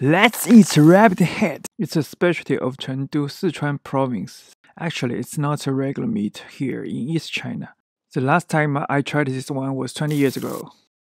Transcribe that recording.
Let's eat rabbit head. It's a specialty of Chengdu, Sichuan province. Actually, it's not a regular meat here in East China. The last time I tried this one was 20 years ago.